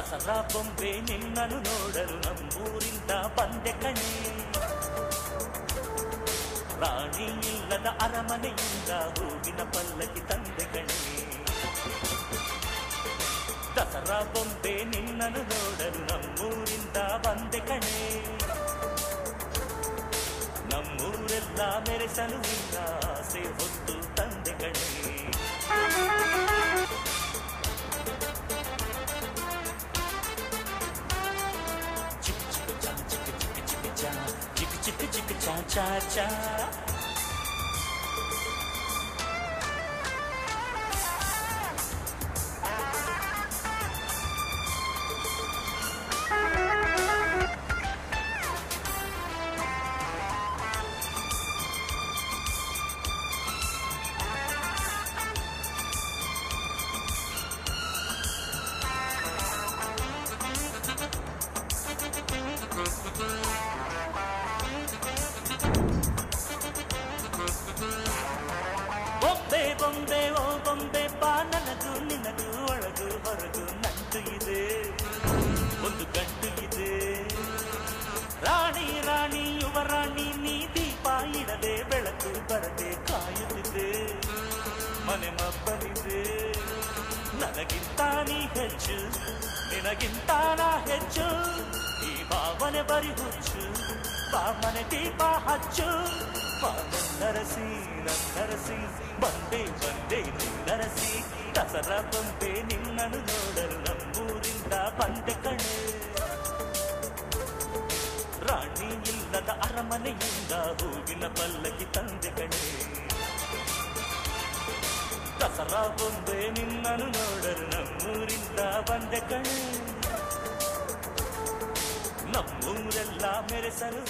ದಸರಾ ಬೊಂಬೆ ನಿನ್ನನು ನೋಡಲು ನಮ್ಮೂರಿಂದ ಬಂದೆ ಕಣೆ ರಾಣಿ ಇಲ್ಲದ ಅರಮನೆಯಿಂದ ಹೂವಿನ ಪಲ್ಲಕ್ಕಿ ತಂದೆ ಕಣೆ ದಸರಾ ಬೊಂಬೆ ನಿನ್ನನು ನೋಡಲು ನಮ್ಮೂರಿಂದ ಬಂದೆ ಕಣೆ ನಮ್ಮೂರೆಲ್ಲ ಮೆರೆಸಲು ನಿನ್ನ चिक चिक चा चा चा। ರಾಣಿ ರಾಣಿ ಯುವರಾಣಿ ನೀ ದೀಪ ಇಡದೆ ಬೆಳಕು ಬರದೆ ಕಾಯುತ್ತಿದೆ ಮನೆ ಮಬ್ಬಲಿದೆ ನನಗಿಂತ ನೀ ಹೆಚ್ಚು ನಿನಗಿಂತ ನಾ ಹೆಚ್ಚು ಈ ಭಾವನೆ ಬರಿ ಹುಚ್ಚು ಬಾ ಮನೆ ದೀಪ ಹಚ್ಚು ಬಾ ನನ್ನರಸಿ ನನ್ನರಸಿ ಬಂದೆ ಬಂದೆ ನಿನ್ನರಸಿ ದಸರಾ ಬಂದೆ ನಿನ್ನನ್ನು ನೋಡಲು ನಮ್ಮೂರಿಂದ ಬಂದೆ ಕಣೆ ಇಲ್ಲದ ಅರಮನೆಯಿಂದ ಹೂವಿನ ಪಲ್ಲಕ್ಕಿ ತಂದೆ ಕಣೆ ದಸರಾ ಬೊಂಬೆ ನಿನ್ನನ್ನು ನೋಡಲು ನಮ್ಮೂರಿಂದ ಬಂದೆ ಕಣೆ ನಮ್ಮೂರೆಲ್ಲ ಮೆರೆಸಲು